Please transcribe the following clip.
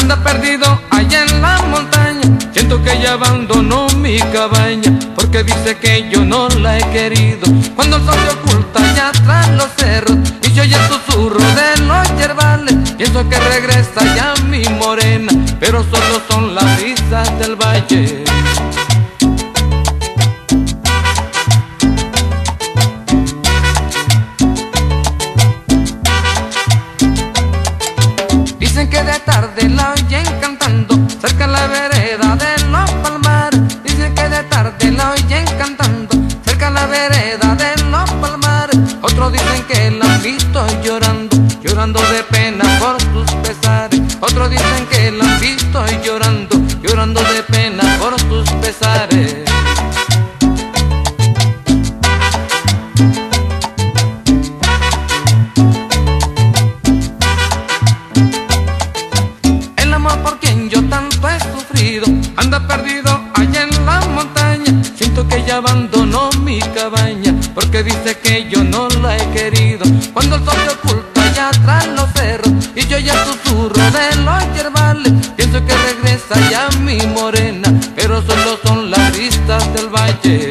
anda perdido allá en la montaña. Siento que ella abandonó mi cabaña, porque dice que yo no la he querido. Cuando el sol se oculta allá tras los cerros, y yo oye el susurro de los yerbales, pienso que regresa ya mi morena, pero solo son las risas del valle. Dicen que de tarde la oyen cantando cerca la vereda de los palmares. Dicen que de tarde la oyen cantando cerca la vereda de los palmares. Otros dicen que la han visto llorando, llorando de pena por sus pesares. Otros dicen que la han visto llorando, llorando de pena por sus pesares. anda perdido allá en la montaña. Siento que ya abandonó mi cabaña, porque dice que yo no la he querido. Cuando el sol se oculta allá tras los cerros, y yo ya susurro de los yerbales, pienso que regresa ya mi morena, pero solo son las vistas del valle.